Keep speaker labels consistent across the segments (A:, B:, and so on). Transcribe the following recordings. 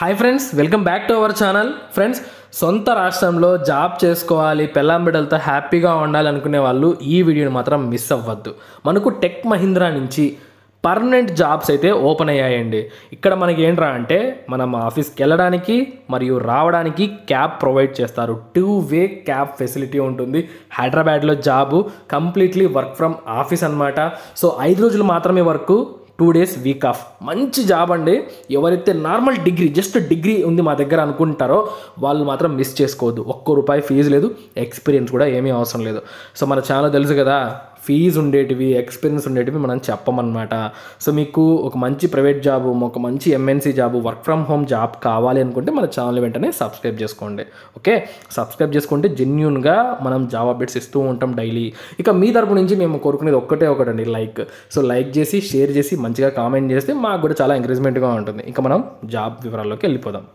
A: Hi friends welcome back to our channel friends సొంత రాష్ట్రంలో job చేసుకోవాలి పెళ్ళాం బిడ్డలతో హ్యాపీగా ఉండాలనుకునే వాళ్ళు ఈ వీడియోని మాత్రం మిస్ అవ్వద్దు. మనకు టెక్ మహీంద్రా నుంచి పర్మనెంట్ జాబ్స్ అయితే ఓపెన్ అయ్యాయండి. ఇక్కడ మనకి ఏంట్రా అంటే మనం ఆఫీస్కి వెళ్ళడానికి మరియు రావడానికి క్యాబ్ ప్రొవైడ్ చేస్తారు. టూ వే క్యాబ్ ఫెసిలిటీ ఉంటుంది. హైదరాబాద్లో job completely work from office అన్నమాట. సో ఐదు రోజులు మాత్రమే work two days week off మంచి జాబ్ అండి. ఎవరైతే నార్మల్ డిగ్రీ జస్ట్ డిగ్రీ ఉంది మా దగ్గర అనుకుంటారో వాళ్ళు మాత్రం మిస్ చేసుకోవద్దు. ఒక్క రూపాయి ఫీజు లేదు. ఎక్స్పీరియన్స్ కూడా ఏమీ అవసరం లేదు. సో మన ఛానల్ తెలుసు కదా ఫీజు ఉండేటివి ఎక్స్పీరియన్స్ ఉండేటివి మనం చెప్పమన్నమాట. సో మీకు ఒక మంచి ప్రైవేట్ జాబ్ ఒక మంచి MNC job work from home job కావాలి అనుకుంటే మన ఛానల్ వెంటనే సబ్స్క్రైబ్ చేసుకోండి. ఓకే సబ్స్క్రైబ్ చేసుకుంటే జెన్యున్గా మనం జాబ్ అప్డేట్స్ ఇస్తూ ఉంటాం డైలీ ఇక మీ తరపు నుంచి మేము కోరుకునేది ఒక్కటే ఒకటండి లైక్ సో లైక్ చేసి షేర్ చేసి మంచిగా కామెంట్ చేస్తే మాకు కూడా చాలా ఎంకరేజ్మెంట్గా ఉంటుంది. ఇక మనం జాబ్ వివరాల్లోకి వెళ్ళిపోదాం.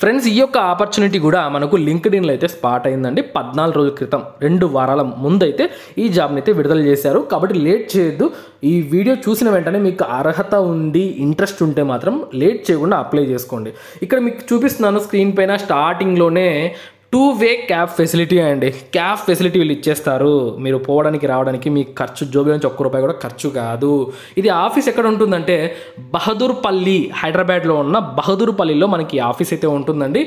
A: ఫ్రెండ్స్ ఈ యొక్క ఆపర్చునిటీ కూడా మనకు లింక్డ్ ఇన్లో అయితే స్పాట్ అయిందండి. పద్నాలుగు రోజుల క్రితం రెండు వారాల ముందైతే ఈ జాబ్ని అయితే విడుదల చేశారు. కాబట్టి లేట్ చేయొద్దు. ఈ వీడియో చూసిన వెంటనే మీకు అర్హత ఉంది ఇంట్రెస్ట్ ఉంటే మాత్రం లేట్ చేయకుండా అప్లై చేసుకోండి. ఇక్కడ మీకు చూపిస్తున్నాను స్క్రీన్ పైన స్టార్టింగ్లోనే టూ వే క్యాబ్ ఫెసిలిటీ అండి. క్యాబ్ ఫెసిలిటీ వీళ్ళు ఇచ్చేస్తారు. మీరు పోవడానికి రావడానికి మీ ఖర్చు జోబి నుంచి ఒక్క రూపాయి కూడా ఖర్చు కాదు. ఇది ఆఫీస్ ఎక్కడ ఉంటుందంటే బహదూర్పల్లి హైదరాబాద్లో ఉన్న బహదూర్పల్లిలో మనకి ఆఫీస్ అయితే ఉంటుందండి.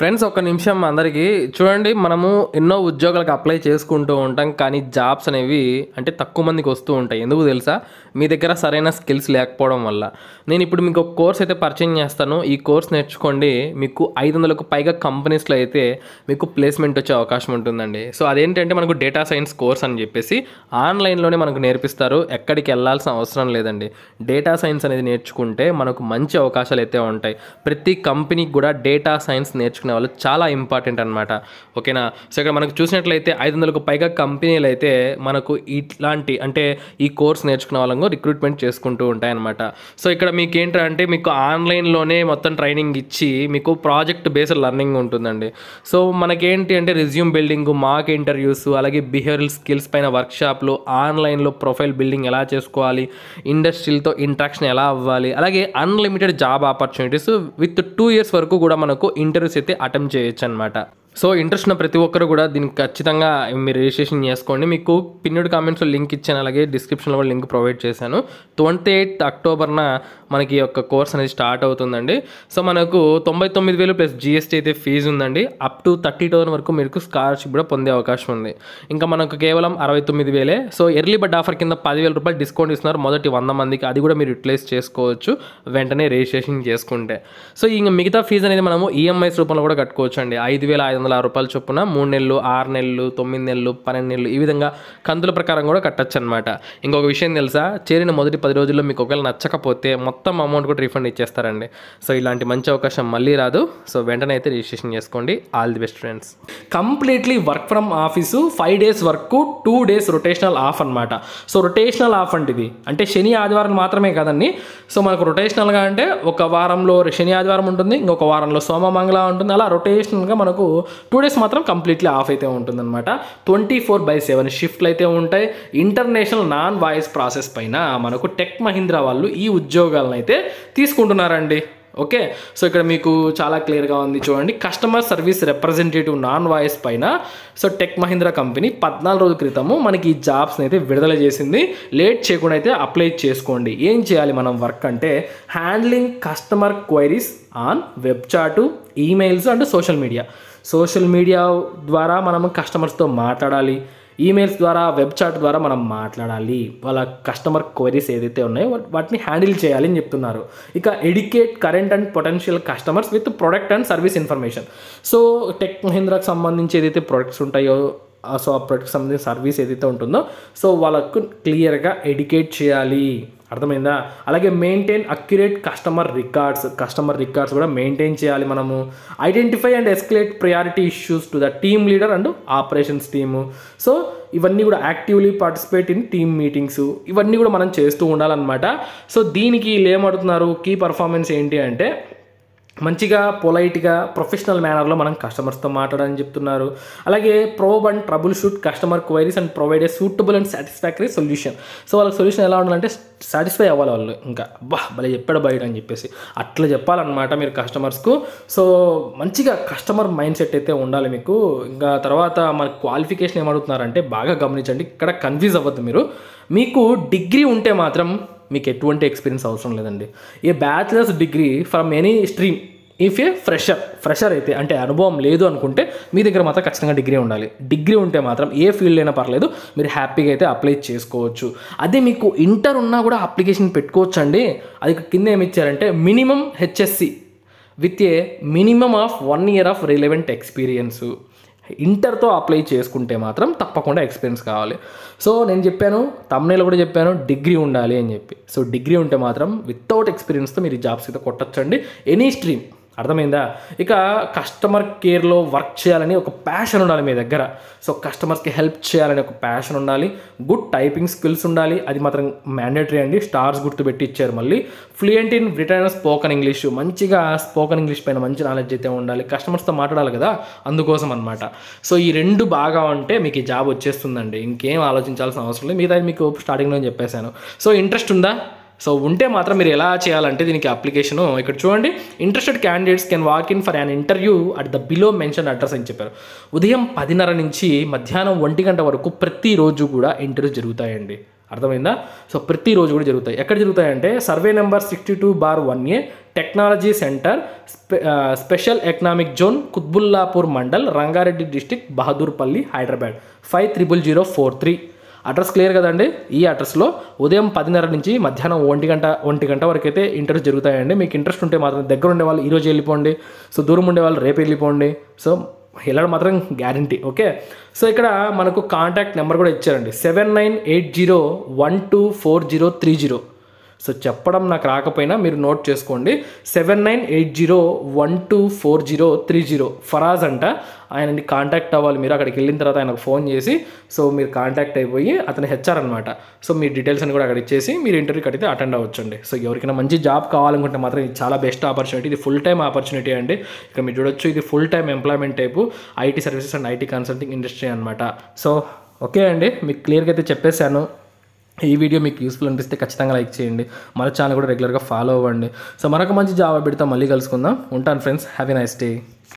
A: ఫ్రెండ్స్ ఒక నిమిషం అందరికీ చూడండి మనము ఎన్నో ఉద్యోగాలకు అప్లై చేసుకుంటూ ఉంటాం కానీ జాబ్స్ అనేవి అంటే తక్కువ మందికి వస్తూ ఉంటాయి. ఎందుకు తెలుసా? మీ దగ్గర సరైన స్కిల్స్ లేకపోవడం వల్ల. నేను ఇప్పుడు మీకు ఒక కోర్స్ అయితే పరిచయం చేస్తాను. ఈ కోర్స్ నేర్చుకోండి. మీకు ఐదు వందలకు పైగా కంపెనీస్లో అయితే మీకు ప్లేస్మెంట్ వచ్చే అవకాశం ఉంటుందండి. సో అదేంటంటే మనకు డేటా సైన్స్ కోర్స్ అని చెప్పేసి ఆన్లైన్లోనే మనకు నేర్పిస్తారు. ఎక్కడికి వెళ్ళాల్సిన అవసరం లేదండి. డేటా సైన్స్ అనేది నేర్చుకుంటే మనకు మంచి అవకాశాలు అయితే ఉంటాయి. ప్రతి కంపెనీకి కూడా డేటా సైన్స్ నేర్చుకునే వాళ్ళు చాలా ఇంపార్టెంట్ అనమాట ఓకేనా సో ఇక్కడ మనకు చూసినట్లయితే ఐదు వందలకు పైగా కంపెనీలు అయితే మనకు ఇట్లాంటి అంటే ఈ కోర్స్ నేర్చుకున్న వాళ్ళకు రిక్రూట్మెంట్ చేసుకుంటూ ఉంటాయన్నమాట సో ఇక్కడ మీకు ఏంటంటే మీకు ఆన్లైన్లోనే మొత్తం ట్రైనింగ్ ఇచ్చి మీకు ప్రాజెక్ట్ బేస్డ్ లెర్నింగ్ ఉంటుందండి. సో మనకేంటి అంటే రెజ్యూమ్ బిల్డింగ్ మాక్ ఇంటర్వ్యూస్ అలాగే బిహేవియల్ స్కిల్స్ పైన వర్క్షాప్లు ఆన్లైన్లో ప్రొఫైల్ బిల్డింగ్ ఎలా చేసుకోవాలి ఇండస్ట్రీలతో ఇంట్రాక్షన్ ఎలా అవ్వాలి అలాగే unlimited job opportunities with two years వరకు కూడా మనకు ఇంటర్వ్యూస్ అయితే అటెంప్ట్ చేయొచ్చు అనమాట సో ఇంట్రెస్ట్ ఉన్న ప్రతి ఒక్కరు కూడా దీనికి ఖచ్చితంగా మీరు రిజిస్ట్రేషన్ చేసుకోండి. మీకు పిన్నెడ్ కామెంట్స్లో లింక్ ఇచ్చాను. అలాగే డిస్క్రిప్షన్లో కూడా లింక్ ప్రొవైడ్ చేశాను. ట్వంటీ ఎయిత్ అక్టోబర్న మనకి యొక్క కోర్స్ అనేది స్టార్ట్ అవుతుందండి. సో మనకు తొంభై తొమ్మిది వేలు ప్లస్ జిఎస్టీ అయితే ఫీజు ఉందండి. అప్ టు థర్టీ థౌసండ్ వరకు మీకు స్కాలర్షిప్ కూడా పొందే అవకాశం ఉంది. ఇంకా మనకు కేవలం అరవై తొమ్మిది వేలే. సో ఎర్లీ బడ్ ఆఫర్ కింద పదివేల రూపాయలు డిస్కౌంట్ ఇస్తున్నారు. మొదటి వంద మందికి అది కూడా మీరు యూటిలైజ్ చేసుకోవచ్చు. వెంటనే రిజిస్ట్రేషన్ చేసుకుంటే. సో ఇంకా మిగతా ఫీజు అనేది మనము ఈఎంఐస్ రూపంలో కూడా కట్టుకోవచ్చు అండి ఐదు వేల ఐదు వందల ఆరు రూపాయల చొప్పున మూడు నెలలు ఆరు నెలలు తొమ్మిది నెలలు పన్నెండు నెలలు ఈ విధంగా కంతుల ప్రకారం కూడా కట్టచ్చు అనమాట ఇంకొక విషయం తెలుసా? చేరిన మొదటి పది రోజుల్లో మీకు ఒకవేళ నచ్చకపోతే మొత్తం మొత్తం అమౌంట్ కూడా రీఫండ్ ఇచ్చేస్తారండి. సో ఇలాంటి మంచి అవకాశం మళ్ళీ రాదు. సో వెంటనే అయితే రిజిస్ట్రేషన్ చేసుకోండి. All the best friends completely work from office five days work two days rotational off అనమాట సో రొటేషనల్ ఆఫ్ అంటే ఇది అంటే శని ఆదివారం మాత్రమే కదండి. సో మనకు రొటేషనల్గా అంటే ఒక వారంలో శని ఆదివారం ఉంటుంది. ఇంకొక వారంలో సోమ మంగళ ఉంటుంది. అలా రొటేషనల్గా మనకు టూ డేస్ మాత్రం కంప్లీట్లీ ఆఫ్ అయితే ఉంటుందన్నమాట. ట్వంటీ ఫోర్ బై సెవెన్ షిఫ్ట్లు అయితే ఉంటాయి. ఇంటర్నేషనల్ నాన్ వాయిస్ ప్రాసెస్ పైన మనకు టెక్ మహీంద్రా వాళ్ళు ఈ ఉద్యోగాలను అయితే తీసుకుంటున్నారండి. ఓకే? సో ఇక్కడ మీకు చాలా క్లియర్గా ఉంది చూడండి. Customer service representative non voice పైన సో టెక్ మహీంద్రా కంపెనీ పద్నాలుగు రోజుల క్రితము మనకి ఈ జాబ్స్ని అయితే విడుదల చేసింది. లేట్ చేయకుండా అయితే అప్లై చేసుకోండి. ఏం చేయాలి మనం వర్క్ అంటే handling customer queries on web chat emails and social media. Social media ద్వారా మనం కస్టమర్స్తో మాట్లాడాలి. ఈమెయిల్స్ ద్వారా వెబ్ చాట్ ద్వారా మనం మాట్లాడాలి. వాళ్ళ కస్టమర్ క్వైరీస్ ఏదైతే ఉన్నాయో వాటిని హ్యాండిల్ చేయాలి అని చెప్తున్నారు. ఇక educate current and potential customers with product and service information. So tech మహీంద్రాకి సంబంధించి ఏదైతే ప్రొడక్ట్స్ ఉంటాయో సో ఆ ప్రొడక్ట్కి సంబంధించిన సర్వీస్ ఏదైతే ఉంటుందో సో వాళ్ళకు క్లియర్గా ఎడ్యుకేట్ చేయాలి. అర్థమైందా? అలాగే maintain accurate customer records customer records కూడా మెయింటైన్ చేయాలి మనము. Identify and escalate priority issues to the team leader and operations team so ఇవన్నీ కూడా actively participate in team meetings ఇవన్నీ కూడా మనం చేస్తూ ఉండాలన్నమాట. సో దీనికి వీళ్ళు ఏమడుతున్నారు కీ పర్ఫార్మెన్స్ ఏంటి అంటే మంచిగా పొలైట్గా ప్రొఫెషనల్ మేనర్లో మనం కస్టమర్స్తో మాట్లాడాలని చెప్తున్నారు. అలాగే probe and troubleshoot customer queries and provide a suitable and satisfactory solution. So వాళ్ళకి సొల్యూషన్ ఎలా ఉండాలంటే సాటిస్ఫై అవ్వాలి వాళ్ళు ఇంకా. బా భలే చెప్పాడు బయట అని చెప్పేసి. అట్లా చెప్పాలన్నమాట మీరు కస్టమర్స్కు. సో మంచిగా కస్టమర్ మైండ్ సెట్ అయితే ఉండాలి మీకు. ఇంకా తర్వాత మన క్వాలిఫికేషన్ ఏమడుగుతున్నారంటే బాగా గమనించండి. ఇక్కడ కన్ఫ్యూజ్ అవ్వద్దు మీరు. మీకు డిగ్రీ ఉంటే మాత్రం మీకు ఎటువంటి ఎక్స్పీరియన్స్ అవసరం లేదండి. A bachelors degree from any stream if a fresher fresher అయితే అంటే అనుభవం లేదు అనుకుంటే మీ దగ్గర మాత్రం ఖచ్చితంగా డిగ్రీ ఉండాలి. డిగ్రీ ఉంటే మాత్రం ఏ ఫీల్డ్ అయినా పర్లేదు మీరు హ్యాపీగా అయితే అప్లై చేసుకోవచ్చు. అదే మీకు ఇంటర్ ఉన్నా కూడా అప్లికేషన్ పెట్టుకోవచ్చు అండి అది కింద ఏమి ఇచ్చారంటే minimum HSC with a minimum of one year of relevant experience ఇంటర్తో apply చేసుకుంటే మాత్రం తప్పకుండా ఎక్స్పీరియన్స్ కావాలి. సో నేను చెప్పాను తమ్నేలో కూడా చెప్పాను డిగ్రీ ఉండాలి అని చెప్పి. సో డిగ్రీ ఉంటే మాత్రం వితౌట్ ఎక్స్పీరియన్స్తో మీరు జాబ్స్ అయితే కొట్టచ్చండి. ఎనీ స్ట్రీమ్ అర్థమైందా? ఇక కస్టమర్ కేర్లో వర్క్ చేయాలని ఒక ప్యాషన్ ఉండాలి మీ దగ్గర. సో కస్టమర్స్కి హెల్ప్ చేయాలని ఒక ప్యాషన్ ఉండాలి. గుడ్ టైపింగ్ స్కిల్స్ ఉండాలి. అది మాత్రం మ్యాండేటరీ అండి. స్టార్స్ గుర్తు పెట్టి ఇచ్చారు మళ్ళీ. Fluent in return spoken English మంచిగా స్పోకన్ ఇంగ్లీష్ పైన మంచి నాలెడ్జ్ అయితే ఉండాలి. కస్టమర్స్తో మాట్లాడాలి కదా? అందుకోసం అనమాట సో ఈ రెండు బాగా ఉంటే మీకు ఈ జాబ్ వచ్చేస్తుందండి. ఇంకేం ఆలోచించాల్సిన అవసరం లేదు. మిగతా మీకు స్టార్టింగ్లో చెప్పేశాను. సో ఇంట్రెస్ట్ ఉందా? సో ఉంటే మాత్రం మీరు ఎలా చేయాలంటే దీనికి అప్లికేషను ఇక్కడ చూడండి. Interested candidates can walk in for an interview at the below mention address అని చెప్పారు. ఉదయం పదిన్నర నుంచి మధ్యాహ్నం ఒంటి గంట వరకు ప్రతిరోజు కూడా ఇంటర్వ్యూస్ జరుగుతాయండి. అర్థమైందా? సో ప్రతిరోజు కూడా జరుగుతాయి. ఎక్కడ జరుగుతాయంటే survey number sixty two bar one a technology centre spe special economic zone Quthbullapur mandal Rangareddy district Bahadurpally Hyderabad five triple zero four three address clear కదండి? ఈ అడ్రస్లో ఉదయం పదిన్నర నుంచి మధ్యాహ్నం ఒంటి గంట ఒంటి గంట వరకు అయితే ఇంటర్వ్యూస్ జరుగుతాయండి. మీకు ఇంట్రెస్ట్ ఉంటే మాత్రం దగ్గర ఉండే వాళ్ళు ఈరోజు వెళ్ళిపోండి. సో దూరం ఉండే వాళ్ళు రేపు వెళ్ళిపోండి. సో వెళ్ళడం మాత్రం గ్యారంటీ ఓకే? సో ఇక్కడ మనకు కాంటాక్ట్ నెంబర్ కూడా ఇచ్చారండి. Seven nine eight zero one two four zero three zero. So చెప్పడం నాకు రాకపోయినా మీరు నోట్ చేసుకోండి. Seven nine eight zero one two four zero three zero Faraz అంట. ఆయనని కాంటాక్ట్ అవ్వాలి మీరు. అక్కడికి వెళ్ళిన తర్వాత ఆయనకు ఫోన్ చేసి సో మీరు కాంటాక్ట్ అయిపోయి అతను హెచ్ఆర్ అనమాట సో మీ డీటెయిల్స్ అని కూడా అక్కడ ఇచ్చేసి మీరు ఇంటర్వ్యూకి అయితే అటెండ్ అవ్వచ్చండి. సో ఎవరికైనా మంచి జాబ్ కావాలనుకుంటే మాత్రం ఇది చాలా బెస్ట్ ఆపర్చునిటీ. ఇది ఫుల్ టైం ఆపర్చునిటీ అండి. ఇక్కడ మీరు చూడొచ్చు ఇది full time employment type IT services and IT consulting industry అనమాట సో ఓకే అండి మీకు క్లియర్గా అయితే చెప్పేశాను. ఈ వీడియో మీకు యూస్ఫుల్ అనిపిస్తే ఖచ్చితంగా లైక్ చేయండి. మన ఛానల్ కూడా రెగ్యులర్గా ఫాలో అవ్వండి. సో మరొక మంచి జాబ్ పెడితే మళ్ళీ కలుసుకుందాం. ఉంటాను ఫ్రెండ్స్ హ్యాపీ నైస్ డే